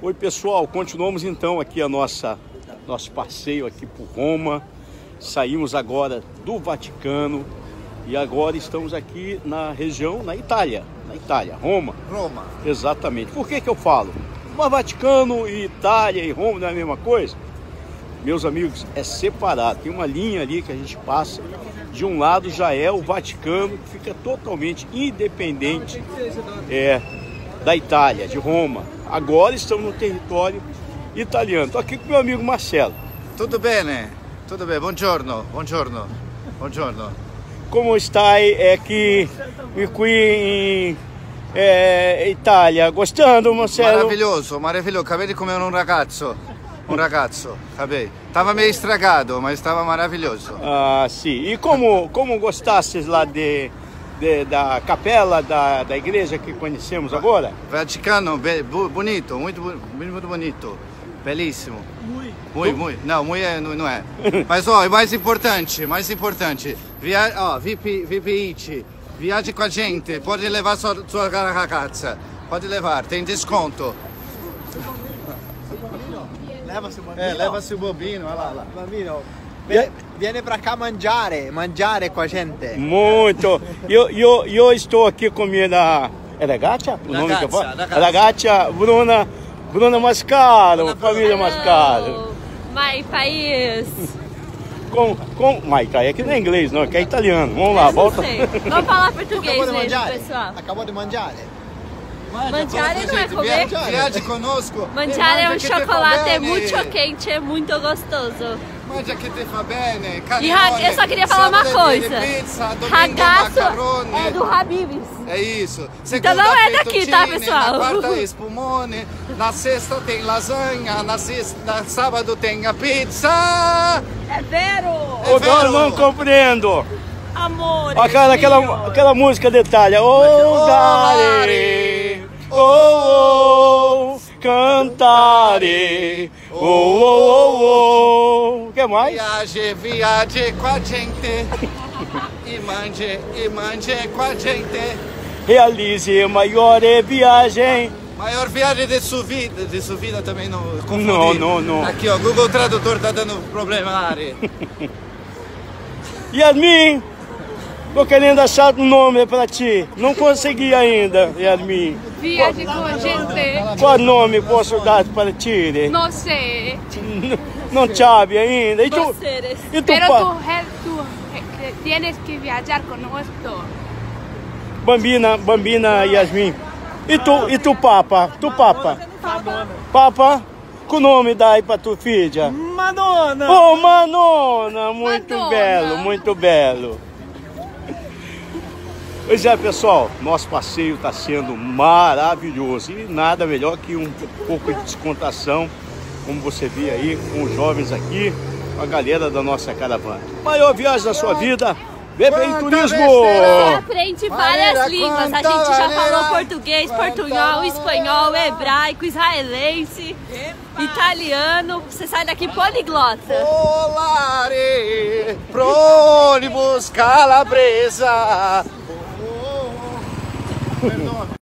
Oi pessoal, continuamos então aqui a nossa nosso passeio aqui por Roma. Saímos agora do Vaticano e agora estamos aqui na região, na Itália, na Itália, Roma. Roma. Exatamente. Por que que eu falo? Mas Vaticano e Itália e Roma não é a mesma coisa? Meus amigos, é separado. Tem uma linha ali que a gente passa. De um lado já é o Vaticano, que fica totalmente independente é, da Itália, de Roma. Agora estamos no território italiano. Estou aqui com meu amigo Marcelo. Tudo bene? Tudo bem. Buongiorno. Buongiorno. Buongiorno. Como está aqui, qui in é, Itália? Gostando, Marcelo? Maravilhoso, maravilhoso. Acabei de comer um ragazzo. Um ragazzo, acabei. Tava meio estragado, mas estava maravilhoso. Ah, sim. E como, como gostastes lá de, de, da capela da, da igreja que conhecemos agora? Vaticano, be, bu, bonito, muito, muito bonito. Belíssimo. Muito. Muito, muito. Não, muito é, não, não é. Mas, ó, o mais importante, mais importante. Via, ó, VIP, VIP It, viaje com a gente, pode levar sua, sua ragazza. Pode levar, tem desconto. Leva-se o bambino. É, leva-se o bobino, olha lá. lá. Bambino, viene, viene pra cá mangiare, mangiare com a gente. Muito. Eu, eu, eu estou aqui com minha... É Ragazza? O nome que eu falo? Ragazza, Ragazza Bruna, Bruna Mascaro, família Mascaro. Hello, my país. Com, com... Mas tá, aqui não é inglês não, aqui é italiano. Vamos lá, volta. sei. Vamos falar Acabou português de mesmo, mangiare? pessoal. Acabou de mangiare? Mangiare não é comer? via- Viaje conosco. Mangiare é um chocolate bene. muito quente, é muito gostoso. Mangia che te fa bene. E ra- eu só queria falar uma coisa. Pizza, Ragazzo é do Habib's. É isso. Então não é daqui, tá, pessoal? Na quarta é espumone, na sexta tem lasanha, na, sexta, na sábado tem a pizza. É vero! É Eu não, vero. compreendo. Amor. Aquela, aquela, aquela música de Itália. Oh, que mais? Viaje, viaje com a gente. E manje, e manje com a gente. Realize maiore viagem. Maior viagem de sua vida. De sua vida também não confundi. Não, não, não. Aqui, ó, Google Tradutor tá dando problema na área. Yasmin, tô querendo achar um nome pra ti. Não consegui ainda, Yasmin. Viaje com a gente. Qual nome posso dar para ti? Não sei. Não sabe ainda. E tu, e tu, Pero tú eh, tienes que viajar conosco. Bambina, Bambina Yasmin. E tu, e tu papa? Tu papa? Papa? Que nome dá aí pra tu filha? Madonna! Oh, Manona! Muito Madonna. belo, muito belo. Pois é, pessoal, nosso passeio está sendo maravilhoso e nada melhor que um pouco de descontração, como você vê aí, com os jovens aqui, com a galera da nossa caravana. Maior viagem da sua vida, Bebê Turismo! Você aprende várias línguas. A gente já falou português, portunhol, espanhol, hebraico, israelense, italiano. Você sai daqui poliglota. Volare pro ônibus calabresa. Perdón.